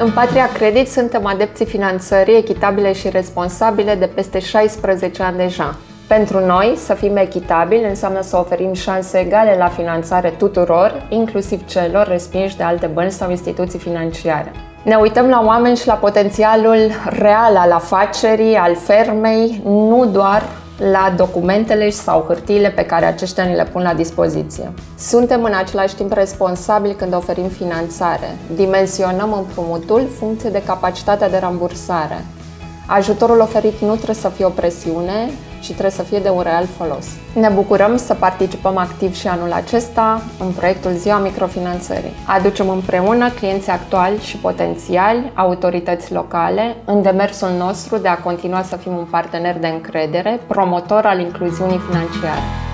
În Patria Credit suntem adepții finanțării echitabile și responsabile de peste 16 ani deja. Pentru noi, să fim echitabili înseamnă să oferim șanse egale la finanțare tuturor, inclusiv celor respinși de alte bănci sau instituții financiare. Ne uităm la oameni și la potențialul real al afacerii, al fermei, nu doar la documentele sau hârtiile pe care aceștia ni le pun la dispoziție. Suntem în același timp responsabili când oferim finanțare. Dimensionăm împrumutul funcție de capacitatea de rambursare. Ajutorul oferit nu trebuie să fie o presiune, ci trebuie să fie de un real folos. Ne bucurăm să participăm activ și anul acesta în proiectul Ziua Microfinanțării. Aducem împreună clienții actuali și potențiali, autorități locale, în demersul nostru de a continua să fim un partener de încredere, promotor al incluziunii financiare.